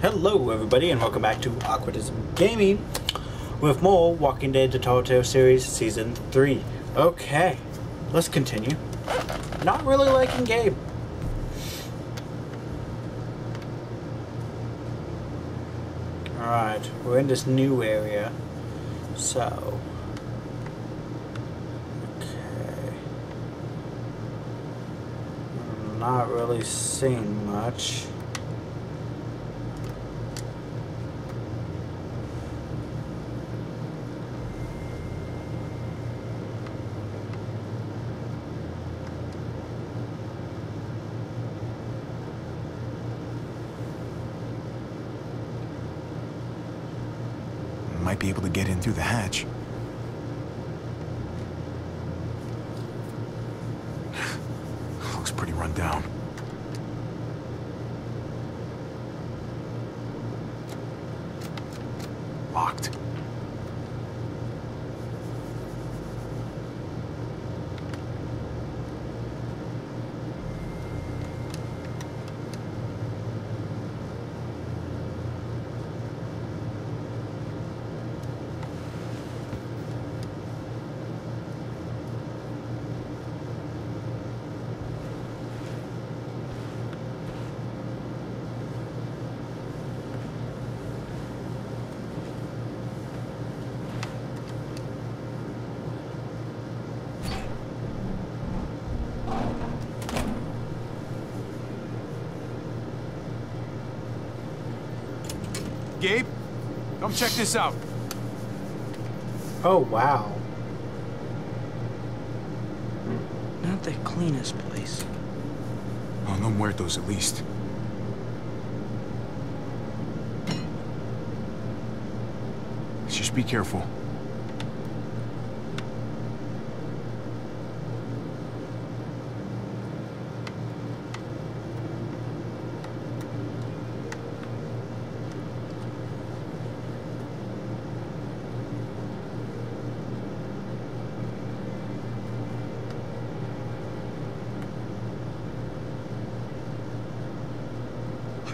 Hello everybody and welcome back to Awkwardsm Gaming with more Walking Dead The Telltale Series Season 3. Okay, let's continue. Not really liking Gabe. Alright, we're in this new area. So... Okay... I'm not really seeing much. Might be able to get in through the hatch. Looks pretty run down. Gabe, come check this out. Oh wow. Not the cleanest place. Oh, no muertos at least. Just be careful.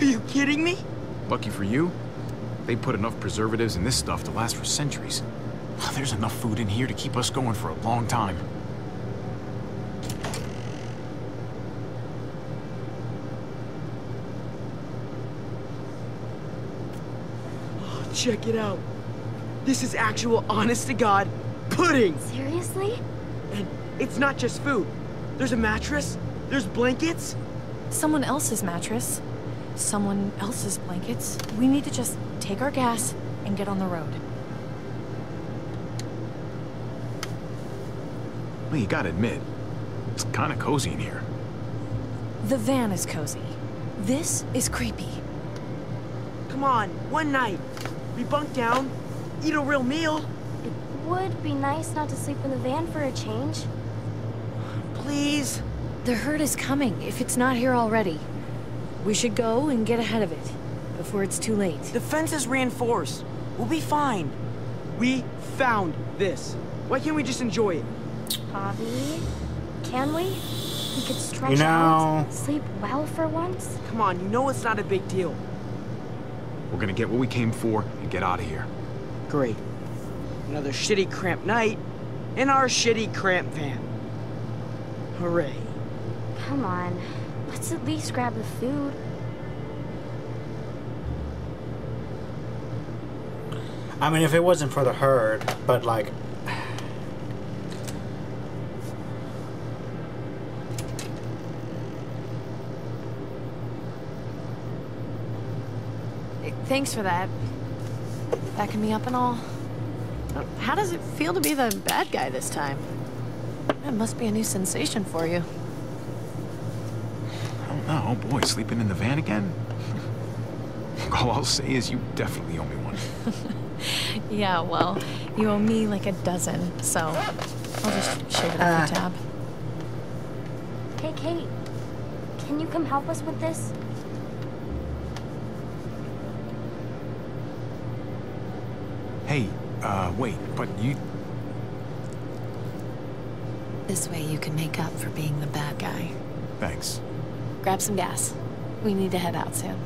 Are you kidding me? Lucky for you, they put enough preservatives in this stuff to last for centuries. There's enough food in here to keep us going for a long time. Oh, check it out. This is actual honest-to-God pudding. Seriously? And it's not just food. There's a mattress, there's blankets. Someone else's mattress, someone else's blankets. We need to just take our gas and get on the road. Well, you gotta admit, it's kinda cozy in here. The van is cozy. This is creepy. Come on, one night. We bunk down, eat a real meal. It would be nice not to sleep in the van for a change. Please. The herd is coming, if it's not here already. We should go and get ahead of it, before it's too late. The fence is reinforced. We'll be fine. We found this. Why can't we just enjoy it? Bobby, can we? We could stretch You know- out, sleep well for once. Come on, you know it's not a big deal. We're gonna get what we came for and get out of here. Great. Another shitty cramped night in our shitty cramped van. Hooray. Come on, let's at least grab the food. I mean, if it wasn't for the herd, but like, Thanks for that. Backing me up and all. How does it feel to be the bad guy this time? It must be a new sensation for you. I. Oh boy, sleeping in the van again? All I'll say is you definitely owe me one. Yeah, well, you owe me like a dozen, so I'll just shave it off your tab. Hey, Kate, can you come help us with this? Hey, uh, wait, but you... This way you can make up for being the bad guy. Thanks. Grab some gas. We need to head out soon.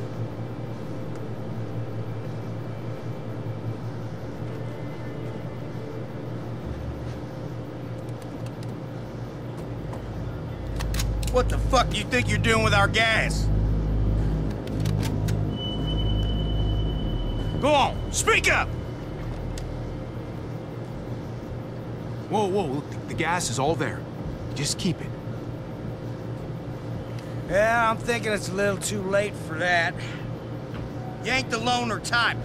What the fuck do you think you're doing with our gas? Go on, speak up! Whoa, whoa, look, the, the gas is all there. Just keep it. Yeah, I'm thinking it's a little too late for that. You ain't the loner type.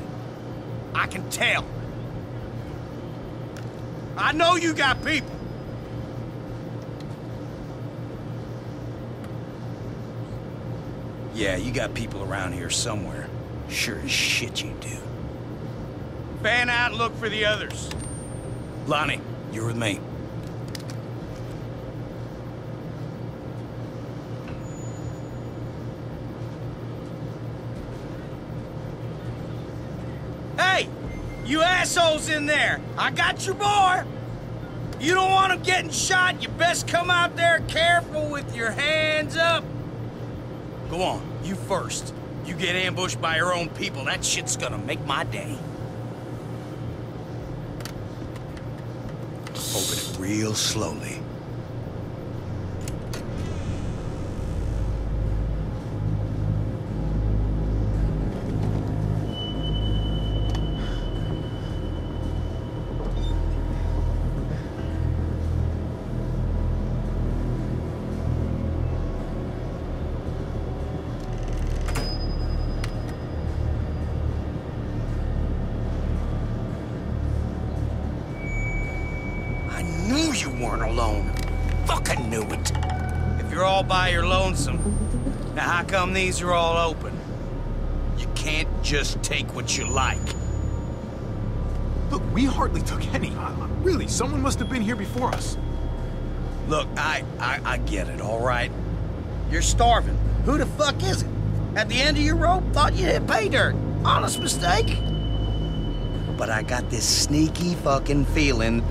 I can tell. I know you got people. Yeah, you got people around here somewhere. Sure as shit you do. Fan out and look for the others. Lonnie, you're with me. Hey! You assholes in there! I got your boy! You don't want him getting shot, you best come out there careful with your hands up! Go on, you first. You get ambushed by your own people, that shit's gonna make my day. Open it real slowly. You weren't alone. Fucking knew it. If you're all by your lonesome, now how come these are all open? You can't just take what you like. Look, we hardly took any. Uh, really, someone must have been here before us. Look, I, I, I get it, all right? You're starving. Who the fuck is it? At the end of your rope, thought you hit pay dirt. Honest mistake. But I got this sneaky fucking feeling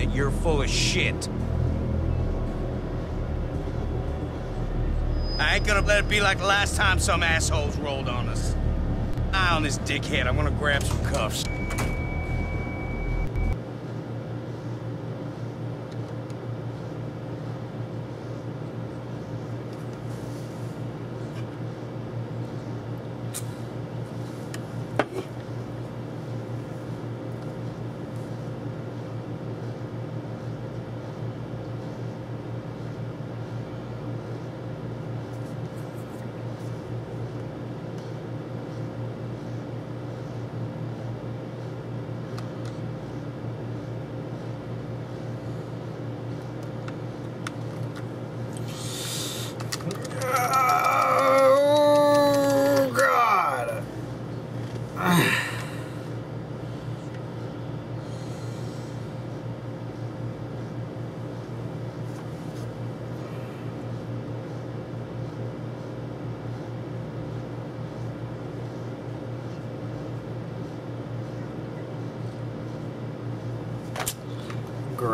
that you're full of shit. I ain't gonna let it be like the last time some assholes rolled on us. Eye on this dickhead. I'm gonna grab some cuffs.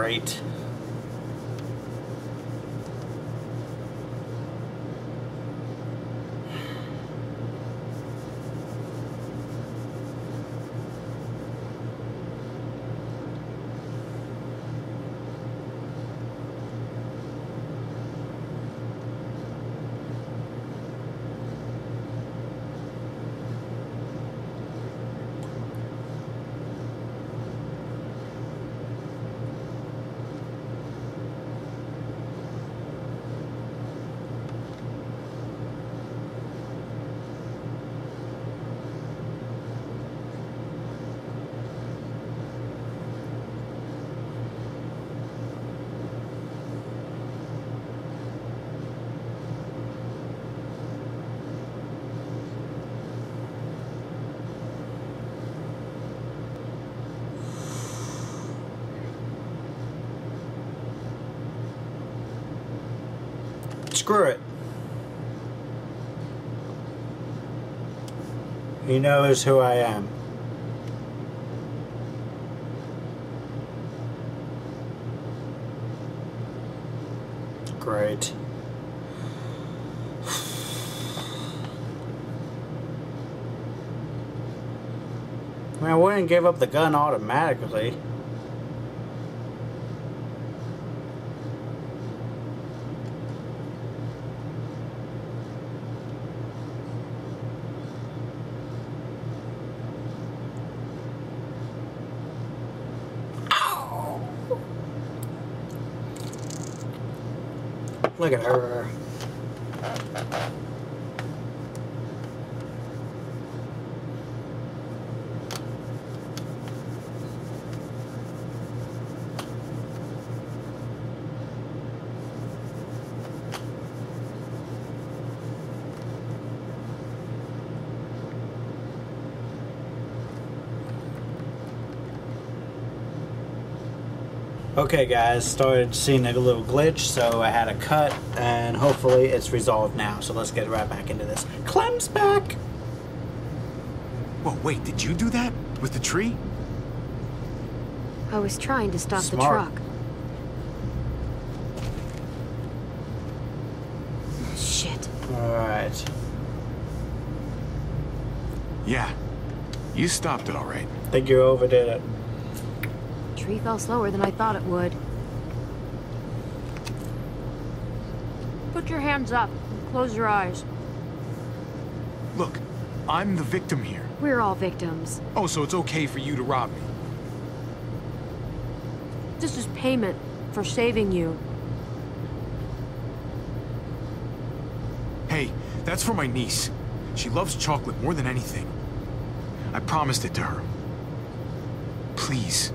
Great. Screw it. He knows who I am. great. I mean, I wouldn't give up the gun automatically. Look at her. Okay guys, started seeing a little glitch, so I had a cut, and hopefully it's resolved now. So let's get right back into this. Clem's back! Whoa, wait, did you do that? With the tree? I was trying to stop the Smart. truck. Shit. Alright. Yeah. You stopped it all right. Think you overdid it. Tree fell slower than I thought it would. Put your hands up. and Close your eyes. Look, I'm the victim here. We're all victims. Oh, so it's okay for you to rob me. This is payment for saving you. Hey, that's for my niece. She loves chocolate more than anything. I promised it to her. Please.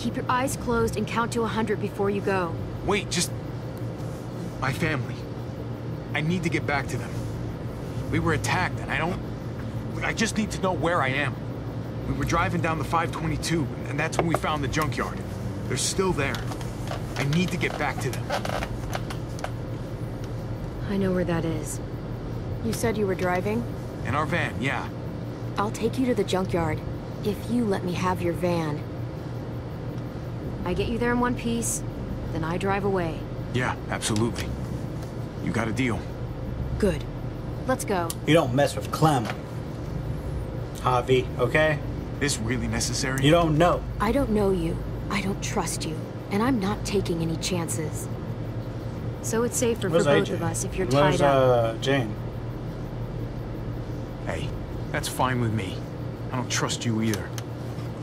Keep your eyes closed and count to a hundred before you go. Wait, just... My family. I need to get back to them. We were attacked, and I don't... I just need to know where I am. We were driving down the 522, and that's when we found the junkyard. They're still there. I need to get back to them. I know where that is. You said you were driving? In our van, yeah. I'll take you to the junkyard, if you let me have your van. I get you there in one piece, then I drive away. Yeah, absolutely. You got a deal. Good. Let's go. You don't mess with Clem. Javi, okay? This really necessary? You don't know. I don't know you. I don't trust you. And I'm not taking any chances. So it's safer Where's for both AJ? of us if you're Where's, tied up. uh, Jane? Hey, that's fine with me. I don't trust you either.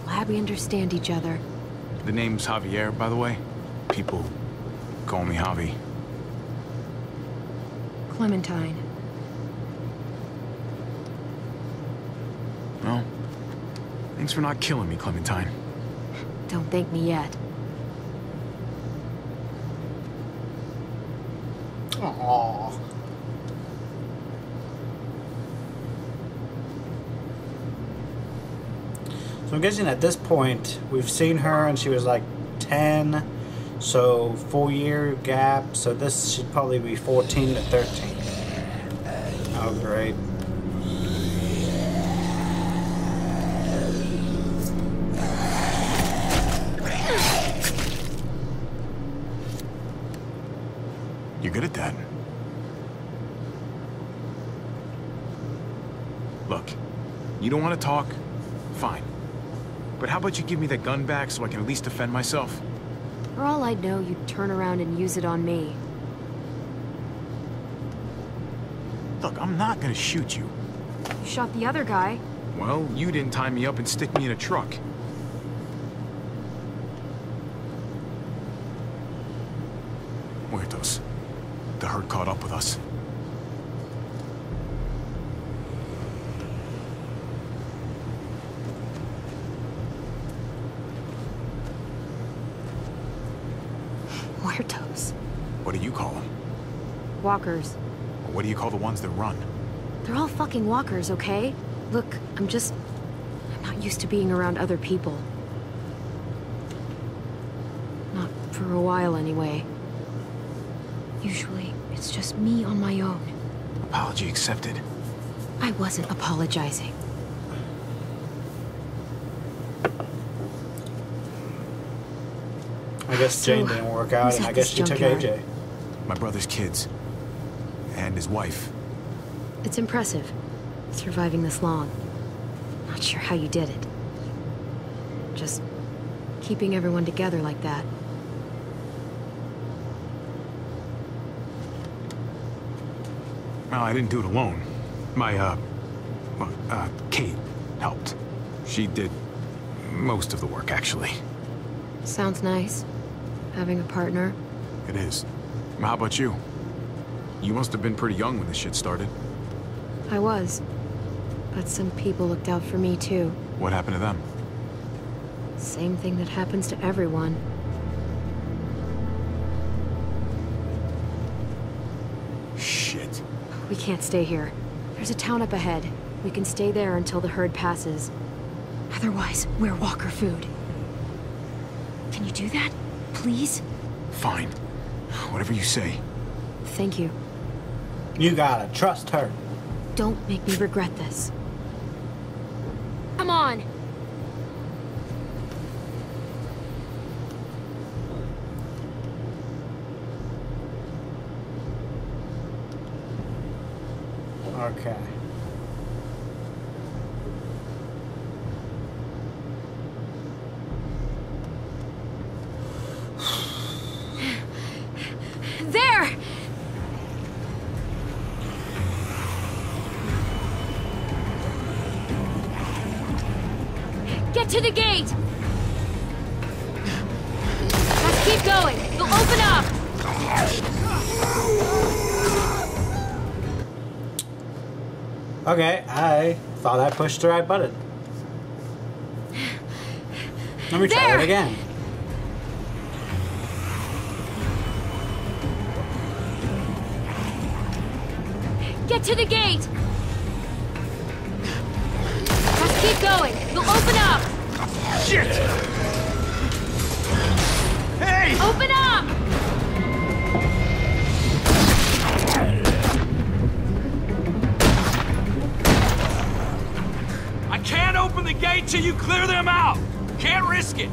Glad we understand each other. The name's Javier, by the way. People call me Javi. Clementine. Well, thanks for not killing me, Clementine. Don't thank me yet. I'm guessing at this point we've seen her and she was like 10, so four year gap. So this should probably be 14 to 13. Oh, great. You're good at that. Look, you don't want to talk? But how about you give me that gun back so I can at least defend myself? For all I know, you'd turn around and use it on me. Look, I'm not gonna shoot you. You shot the other guy. Well, you didn't tie me up and stick me in a truck. Muertos. The herd caught up with us. Muertos. What do you call them? Walkers. What do you call the ones that run? They're all fucking walkers, okay? Look, I'm just... I'm not used to being around other people. Not for a while, anyway. Usually, it's just me on my own. Apology accepted. I wasn't apologizing. I guess So, Jane didn't work out, and I guess this she took? AJ. My brother's kids. And his wife. It's impressive, surviving this long. Not sure how you did it. Just keeping everyone together like that. Well, I didn't do it alone. My, uh, well, uh, Kate helped. She did most of the work, actually. Sounds nice. Having a partner. It is. How about you? You must have been pretty young when this shit started. I was. But some people looked out for me too. What happened to them? Same thing that happens to everyone. Shit. We can't stay here. There's a town up ahead. We can stay there until the herd passes. Otherwise, we're walker food. Can you do that? Please? Fine. Whatever you say. Thank you. You gotta trust her. Don't make me regret this. Come on! Okay. Get to the gate! Let's keep going. You'll open up! Okay, I thought I pushed the right button. Let me try There! it again. Get to the gate! Just keep going. You'll open! Shit! Hey! Open up! I can't open the gate till you clear them out. Can't risk it.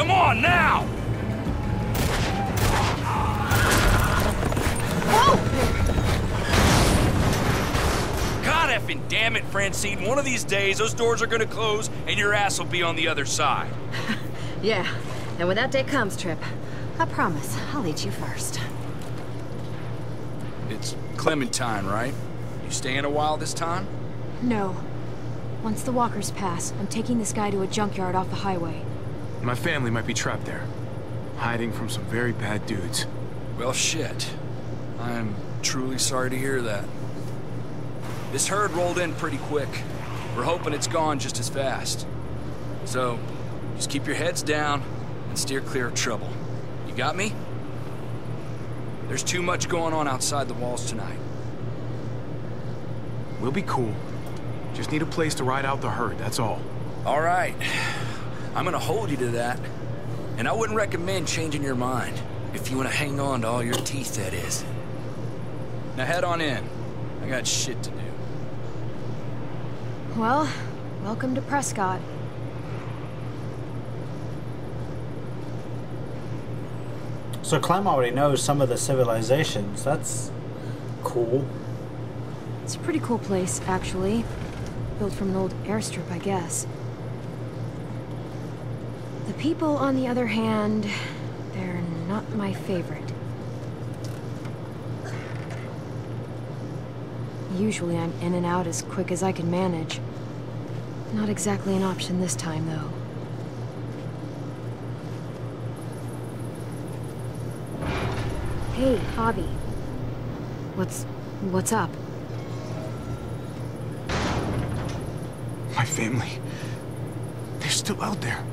Come on now. God effing damn it, Francine. One of these days, those doors are gonna close and your ass will be on the other side. Yeah, and when that day comes, Tripp, I promise I'll eat you first. It's Clementine, right? You staying a while this time? No. Once the walkers pass, I'm taking this guy to a junkyard off the highway. My family might be trapped there. Hiding from some very bad dudes. Well, shit. I'm truly sorry to hear that. This herd rolled in pretty quick. We're hoping it's gone just as fast. So, just keep your heads down and steer clear of trouble. You got me? There's too much going on outside the walls tonight. We'll be cool. Just need a place to ride out the herd, that's all. All right. I'm gonna hold you to that. And I wouldn't recommend changing your mind. If you wanna hang on to all your teeth, that is. Now head on in. I got shit to do. Well, welcome to Prescott. So Clem already knows some of the civilizations. That's cool. It's a pretty cool place, actually. Built from an old airstrip, I guess. People, on the other hand, they're not my favorite. Usually I'm in and out as quick as I can manage. Not exactly an option this time, though. Hey, Javi. What's... what's up? My family. They're still out there.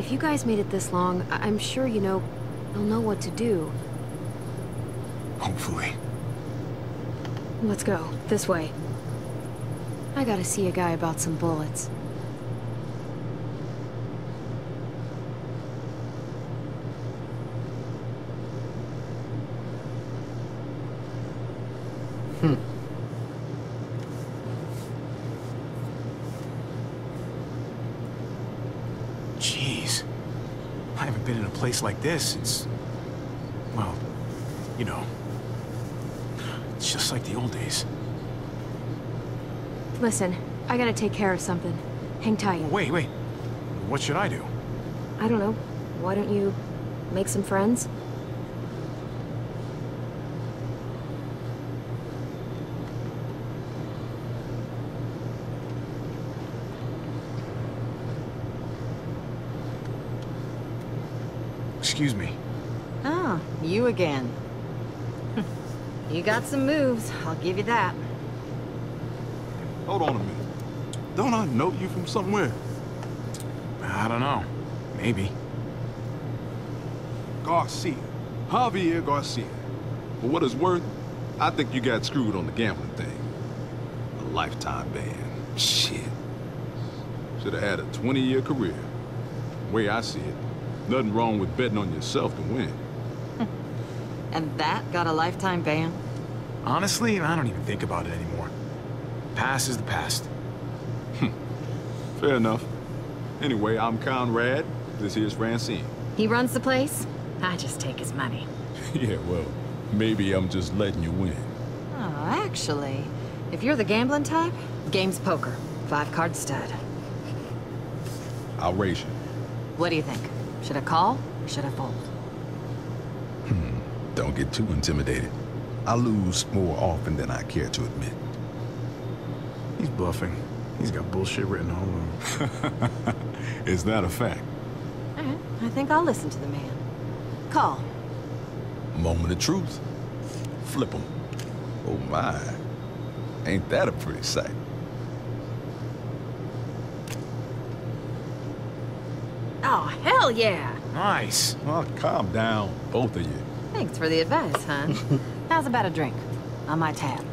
If you guys made it this long, I I'm sure you know, you'll know what to do. Hopefully. Let's go. This way. I gotta see a guy about some bullets. I haven't been in a place like this since... Well, you know. It's just like the old days. Listen, I gotta take care of something. Hang tight. Wait, wait. What should I do? I don't know. Why don't you make some friends? Excuse me. Oh, you again. you got some moves, I'll give you that. Hold on a minute. Don't I know you from somewhere? I don't know. Maybe. Garcia. Javier Garcia. For what it's worth, I think you got screwed on the gambling thing. A lifetime ban. Shit. Should have had a 20-year career. The Way I see it, nothing wrong with betting on yourself to win. And that got a lifetime ban? Honestly, I don't even think about it anymore. Past is the past. Hmm. Fair enough. Anyway, I'm Conrad. This here's Francine. He runs the place? I just take his money. yeah, well, maybe I'm just letting you win. Oh, actually, if you're the gambling type, game's poker. Five card stud. I'll raise you. What do you think? Should I call or should I fold? Hmm. Don't get too intimidated. I lose more often than I care to admit. He's bluffing. He's got bullshit written all over him. Is that a fact? All right, I think I'll listen to the man. Call. Moment of truth. Flip 'em. Oh my. Ain't that a pretty sight? Oh, hell yeah! Nice. Well, calm down, both of you. Thanks for the advice, hon. How's about a drink? On my tab.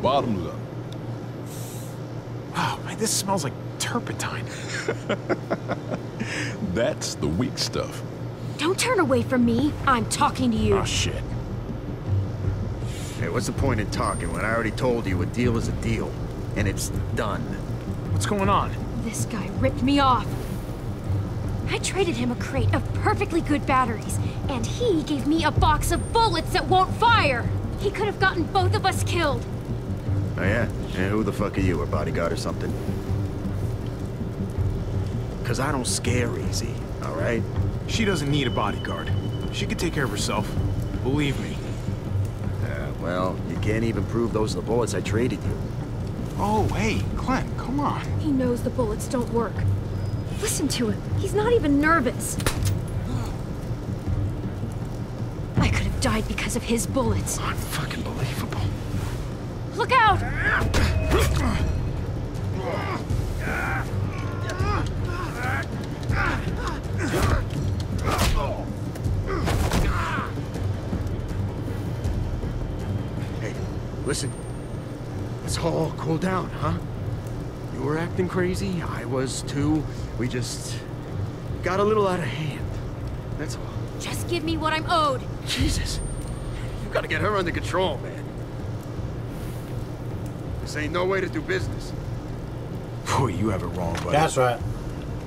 Bottoms up. Wow, man, this smells like turpentine. That's the weak stuff. Don't turn away from me. I'm talking to you. Oh, shit. Hey, what's the point in talking when I already told you a deal is a deal? And it's done. What's going on? This guy ripped me off. I traded him a crate of perfectly good batteries, and he gave me a box of bullets that won't fire. He could have gotten both of us killed. Oh yeah? And who the fuck are you, a bodyguard or something? Cause I don't scare easy, alright? She doesn't need a bodyguard. She can take care of herself. Believe me. Yeah, well, you can't even prove those are the bullets I traded you. Oh, hey, Clem, come on. He knows the bullets don't work. Listen to him. He's not even nervous. I could have died because of his bullets. Unfucking believable. Look out! Hey, listen. Let's all cool down, huh? You were acting crazy, I was too. We just got a little out of hand. That's all. Just give me what I'm owed. Jesus. You gotta get her under control, man. This ain't no way to do business. Boy, you have it wrong, buddy. That's right.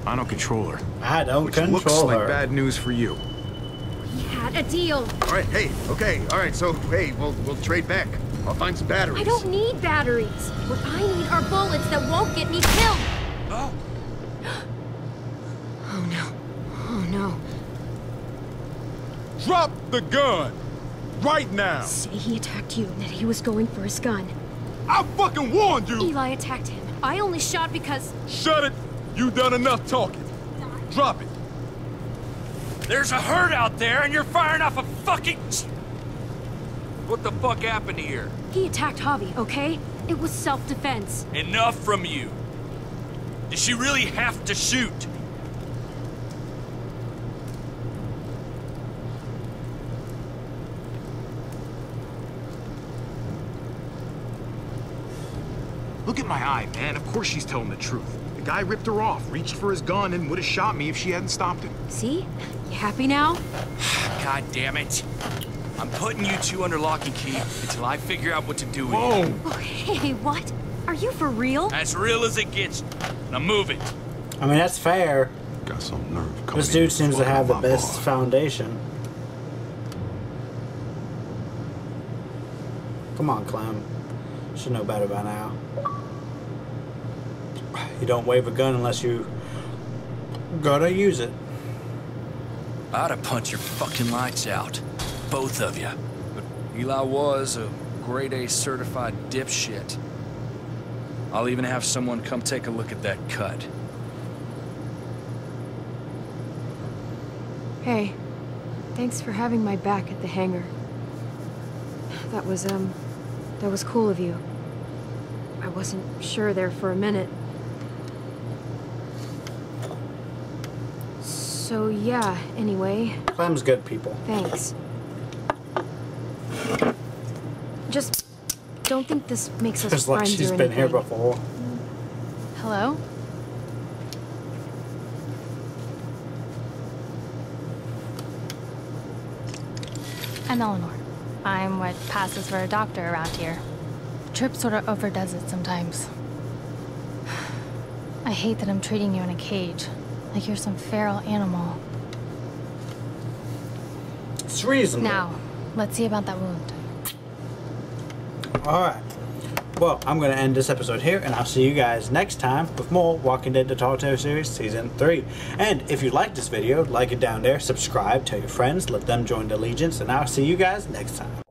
I don't control her. I don't Which control looks like bad news for you. We had a deal. All right, hey, okay, all right, so, hey, we'll, we'll trade back. I'll find some batteries. I don't need batteries. What I need are bullets that won't get me killed. Oh oh no. Oh no. Drop the gun! Right now! Say he attacked you and that he was going for his gun. I fucking warned you! Eli attacked him. I only shot because... Shut it! You done enough talking. Drop it. There's a herd out there and you're firing off a fucking... What the fuck happened here? He attacked Javi, okay? It was self-defense. Enough from you. Did she really have to shoot? Look at my eye, man. Of course she's telling the truth. The guy ripped her off, reached for his gun, and would have shot me if she hadn't stopped him. See? You happy now? God damn it. I'm putting you two under lock and key until I figure out what to do with Whoa! you. Oh, hey, what? Are you for real? As real as it gets. Now move it. I mean, that's fair. Got some nerve coming This dude seems to have the best bar. foundation. Come on, Clem. Should know better by now. You don't wave a gun unless you gotta use it. I'd have punched your fucking lights out. Both of you. But Eli was a grade A certified dipshit. I'll even have someone come take a look at that cut. Hey, thanks for having my back at the hangar. That was, um, that was cool of you. I wasn't sure there for a minute. So yeah, anyway, Clem's good people. thanks. Just don't think this makes us Just like friends she's or been here before. Hello? I'm Eleanor. I'm what passes for a doctor around here. Tripp sort of overdoes it sometimes. I hate that I'm treating you in a cage, like you're some feral animal. It's reasonable. Now, let's see about that wound. Alright. Well, I'm going to end this episode here, and I'll see you guys next time with more Walking Dead The Telltale Series Season 3. And if you like this video, like it down there, subscribe, tell your friends, let them join the Allegiance, and I'll see you guys next time.